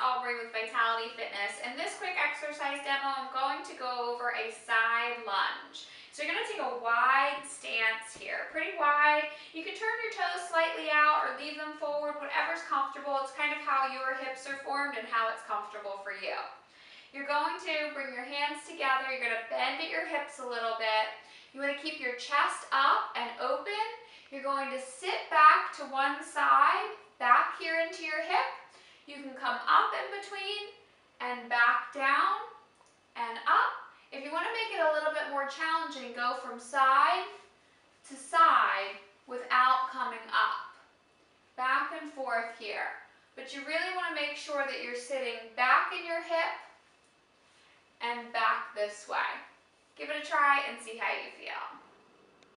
Aubrey with Vitality Fitness. In this quick exercise demo, I'm going to go over a side lunge. So you're gonna take a wide stance here, pretty wide. You can turn your toes slightly out or leave them forward, whatever's comfortable. It's kind of how your hips are formed and how it's comfortable for you. You're going to bring your hands together. You're gonna bend at your hips a little bit. You wanna keep your chest up and open. You're going to sit back to one side, back here into your hip, you can come up in between and back down and up. If you want to make it a little bit more challenging, go from side to side without coming up. Back and forth here. But you really want to make sure that you're sitting back in your hip and back this way. Give it a try and see how you feel.